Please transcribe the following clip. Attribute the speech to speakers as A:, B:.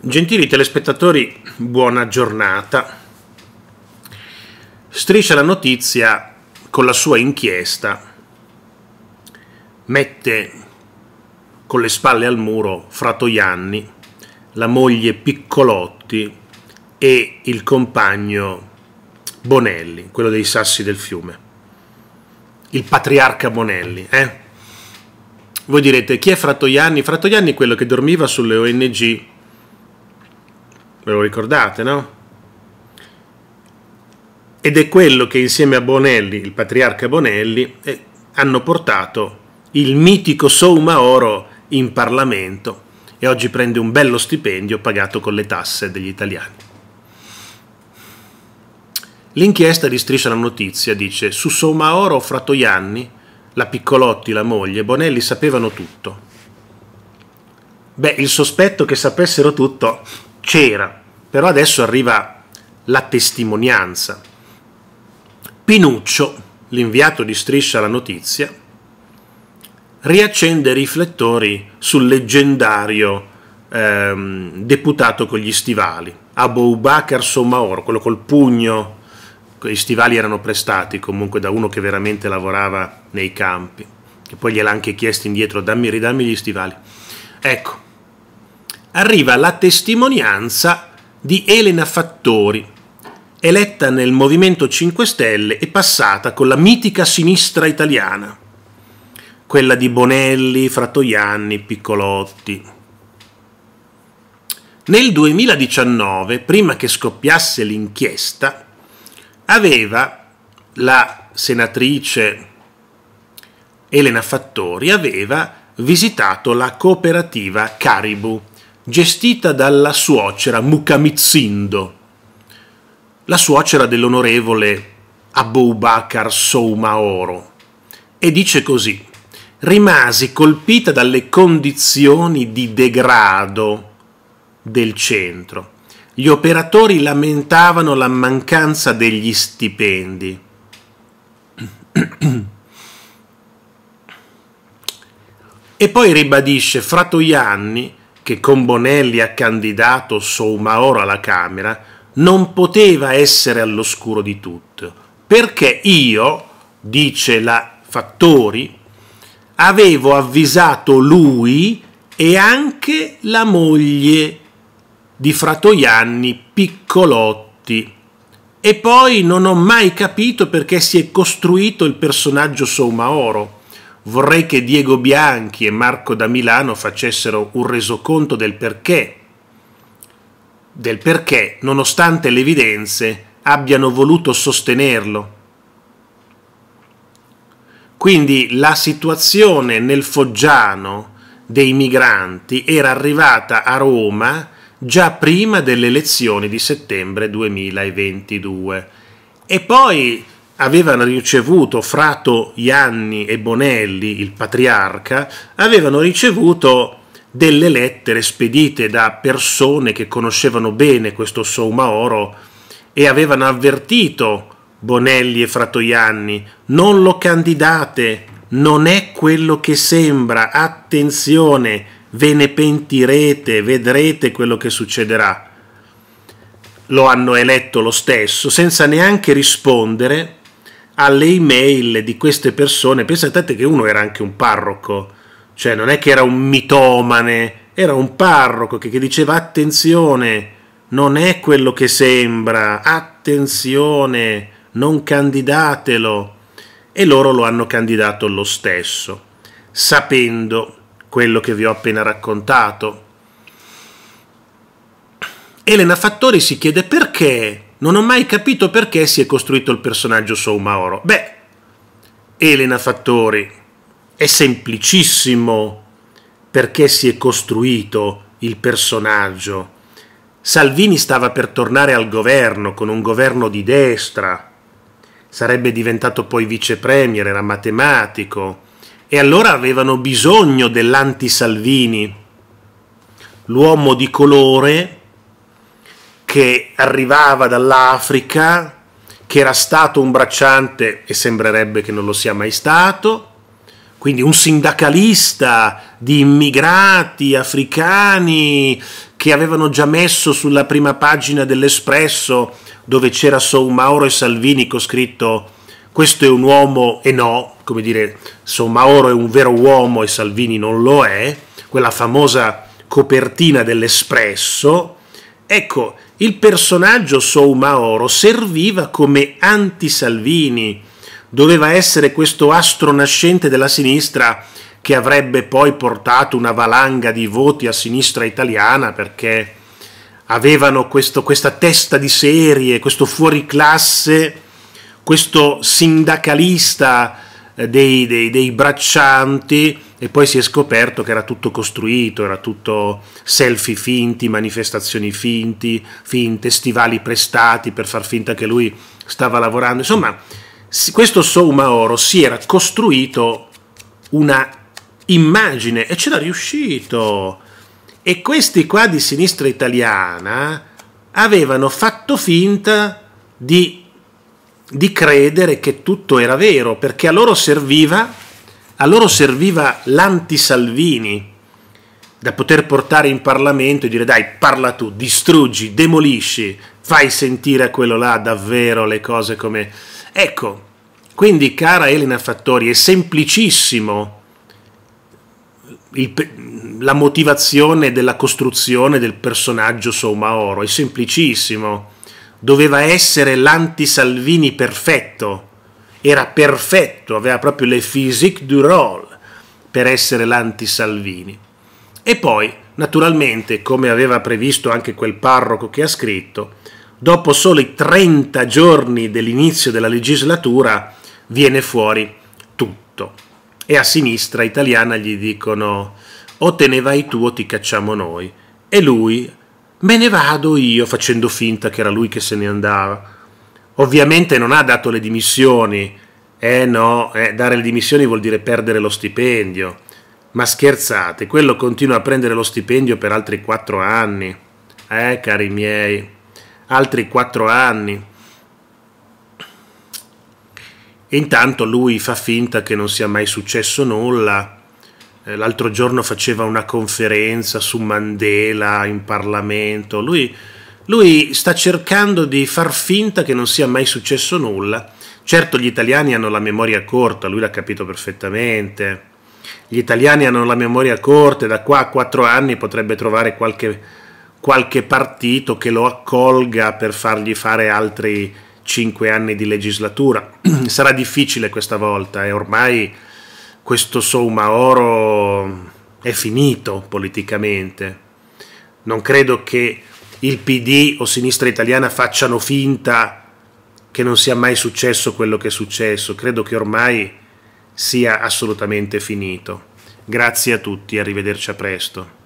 A: Gentili telespettatori, buona giornata. Striscia la notizia con la sua inchiesta mette con le spalle al muro Fratoianni, la moglie Piccolotti e il compagno Bonelli, quello dei sassi del fiume. Il patriarca Bonelli, eh? Voi direte, chi è Fratoianni? Fratoianni è quello che dormiva sulle ONG Ve lo ricordate, no? Ed è quello che insieme a Bonelli, il patriarca Bonelli, eh, hanno portato il mitico Soumaoro in Parlamento e oggi prende un bello stipendio pagato con le tasse degli italiani. L'inchiesta di Striscia la Notizia dice su Soumaoro Frattoianni, la Piccolotti, la moglie, Bonelli sapevano tutto. Beh, il sospetto che sapessero tutto c'era, però adesso arriva la testimonianza. Pinuccio, l'inviato di Striscia la Notizia, riaccende i riflettori sul leggendario ehm, deputato con gli stivali, Abu Bakr Somaor, quello col pugno, i stivali erano prestati comunque da uno che veramente lavorava nei campi, che poi gliel'ha anche chiesto indietro, dammi, ridammi gli stivali. Ecco, arriva la testimonianza di Elena Fattori, eletta nel Movimento 5 Stelle e passata con la mitica sinistra italiana, quella di Bonelli, Frattoianni, Piccolotti. Nel 2019, prima che scoppiasse l'inchiesta, aveva la senatrice Elena Fattori aveva visitato la cooperativa Caribou gestita dalla suocera Mukamizindo, la suocera dell'onorevole Abu Bakr Soumaoro, e dice così: Rimasi colpita dalle condizioni di degrado del centro. Gli operatori lamentavano la mancanza degli stipendi. e poi ribadisce Fratoianni che con Bonelli ha candidato Soumaoro alla Camera, non poteva essere all'oscuro di tutto, perché io, dice la Fattori, avevo avvisato lui e anche la moglie di Fratoianni Piccolotti. E poi non ho mai capito perché si è costruito il personaggio Soumaoro Vorrei che Diego Bianchi e Marco da Milano facessero un resoconto del perché, del perché, nonostante le evidenze, abbiano voluto sostenerlo. Quindi la situazione nel Foggiano dei migranti era arrivata a Roma già prima delle elezioni di settembre 2022. E poi avevano ricevuto Frato Ianni e Bonelli, il patriarca, avevano ricevuto delle lettere spedite da persone che conoscevano bene questo Soumaoro e avevano avvertito Bonelli e Fratoianni, non lo candidate, non è quello che sembra, attenzione, ve ne pentirete, vedrete quello che succederà. Lo hanno eletto lo stesso, senza neanche rispondere alle email di queste persone. Pensate che uno era anche un parroco, cioè non è che era un mitomane, era un parroco che, che diceva attenzione, non è quello che sembra, attenzione, non candidatelo. E loro lo hanno candidato lo stesso, sapendo quello che vi ho appena raccontato. Elena Fattori si chiede perché non ho mai capito perché si è costruito il personaggio Soumaoro. Beh, Elena Fattori, è semplicissimo perché si è costruito il personaggio. Salvini stava per tornare al governo con un governo di destra, sarebbe diventato poi vice premier, era matematico, e allora avevano bisogno dell'anti-Salvini, l'uomo di colore che arrivava dall'Africa, che era stato un bracciante e sembrerebbe che non lo sia mai stato, quindi un sindacalista di immigrati africani che avevano già messo sulla prima pagina dell'Espresso dove c'era Soumaoro e Salvini con scritto questo è un uomo e no, come dire Soumaoro è un vero uomo e Salvini non lo è, quella famosa copertina dell'Espresso, ecco, il personaggio Soumaoro serviva come anti-Salvini, doveva essere questo astro nascente della sinistra che avrebbe poi portato una valanga di voti a sinistra italiana perché avevano questo, questa testa di serie, questo fuoriclasse, questo sindacalista eh, dei, dei, dei braccianti e poi si è scoperto che era tutto costruito, era tutto selfie finti, manifestazioni finti, finte, stivali prestati per far finta che lui stava lavorando. Insomma, questo Soumaoro si era costruito una immagine e c'era riuscito. E questi qua di sinistra italiana avevano fatto finta di, di credere che tutto era vero, perché a loro serviva, a loro serviva l'anti-Salvini da poter portare in Parlamento e dire dai, parla tu, distruggi, demolisci, fai sentire a quello là davvero le cose come... Ecco, quindi cara Elena Fattori, è semplicissimo il, la motivazione della costruzione del personaggio Soumaoro, è semplicissimo. Doveva essere l'anti-Salvini perfetto, era perfetto, aveva proprio le physique du rôle per essere l'anti-Salvini. E poi, naturalmente, come aveva previsto anche quel parroco che ha scritto, dopo soli 30 giorni dell'inizio della legislatura viene fuori tutto e a sinistra italiana gli dicono o te ne vai tu o ti cacciamo noi. E lui me ne vado io facendo finta che era lui che se ne andava. Ovviamente non ha dato le dimissioni. Eh no, eh, dare le dimissioni vuol dire perdere lo stipendio. Ma scherzate, quello continua a prendere lo stipendio per altri quattro anni. Eh, cari miei, altri quattro anni. intanto lui fa finta che non sia mai successo nulla. Eh, l'altro giorno faceva una conferenza su Mandela in Parlamento. Lui, lui sta cercando di far finta che non sia mai successo nulla. Certo gli italiani hanno la memoria corta, lui l'ha capito perfettamente. Gli italiani hanno la memoria corta e da qua a quattro anni potrebbe trovare qualche, qualche partito che lo accolga per fargli fare altri cinque anni di legislatura. Sarà difficile questa volta e ormai questo Soumaoro è finito politicamente. Non credo che il PD o Sinistra Italiana facciano finta che non sia mai successo quello che è successo. Credo che ormai sia assolutamente finito. Grazie a tutti, arrivederci a presto.